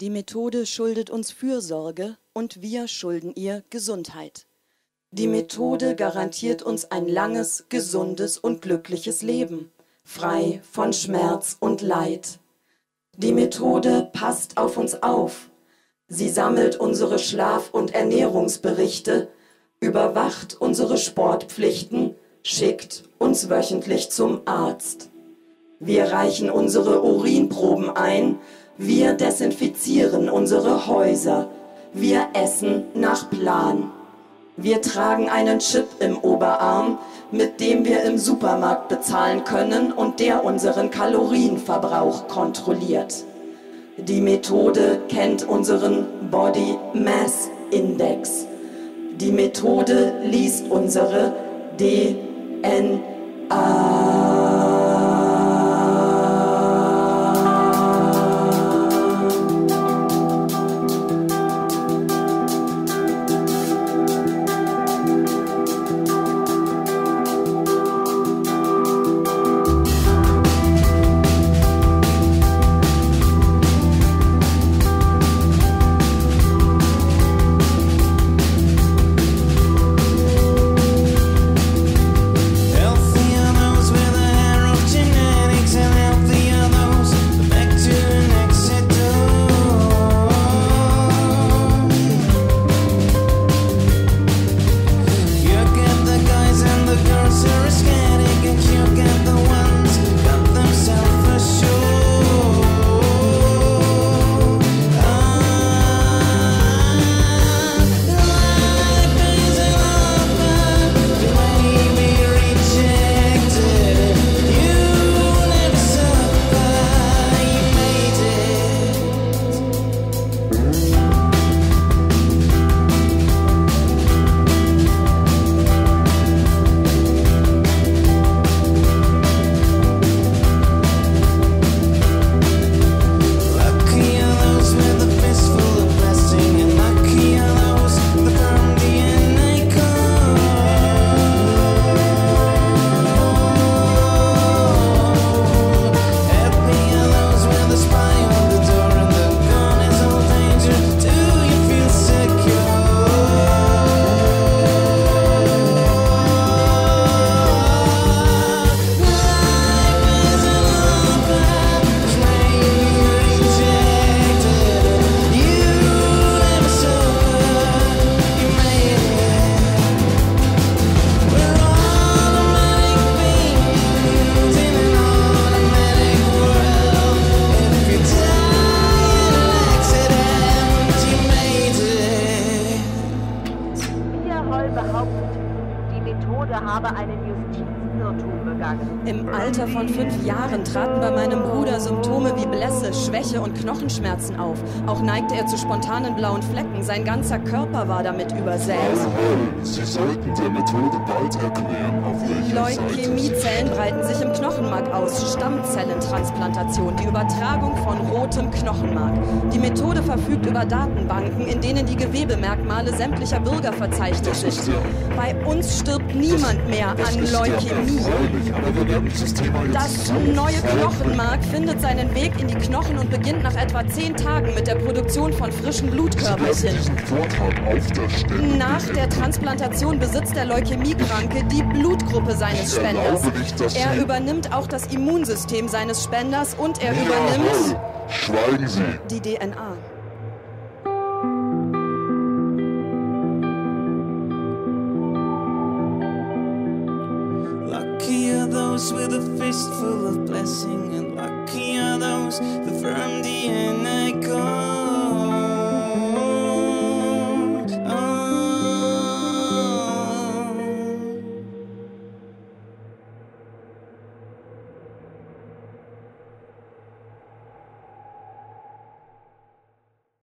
Die Methode schuldet uns Fürsorge und wir schulden ihr Gesundheit. Die Methode garantiert uns ein langes, gesundes und glückliches Leben, frei von Schmerz und Leid. Die Methode passt auf uns auf. Sie sammelt unsere Schlaf- und Ernährungsberichte, überwacht unsere Sportpflichten, schickt uns wöchentlich zum Arzt. Wir reichen unsere Urinproben ein, wir desinfizieren unsere Häuser, wir essen nach Plan. Wir tragen einen Chip im Oberarm, mit dem wir im Supermarkt bezahlen können und der unseren Kalorienverbrauch kontrolliert. Die Methode kennt unseren Body Mass Index. Die Methode liest unsere DNA. Holl behauptet, die Methode habe einen Justizirrtum begangen. Im Alter von fünf Jahren traten bei meinem Bruder Symptome wie Blässe, Schwäche und Knochenschmerzen auf. Auch neigte er zu spontanen blauen Flecken. Sein ganzer Körper war damit übersät. Sie sollten der Methode bald erklären, auf Leukämiezellen breiten sich im Knochenmark aus. Stammzellentransplantation, die Übertragung von rotem Knochenmark. Die Methode verfügt über Datenbanken, in denen die Gewebemerkmale sämtlicher Bürger verzeichnet sind. Bei uns stirbt niemand mehr an Leukämie. Das neue. Knochenmark findet seinen Weg in die Knochen und beginnt nach etwa zehn Tagen mit der Produktion von frischen Blutkörperchen. Nach der Transplantation besitzt der Leukämiekranke die Blutgruppe seines Spenders. Er übernimmt auch das Immunsystem seines Spenders und er übernimmt die DNA. those with a fistful of blessing, and lucky are those that from the end.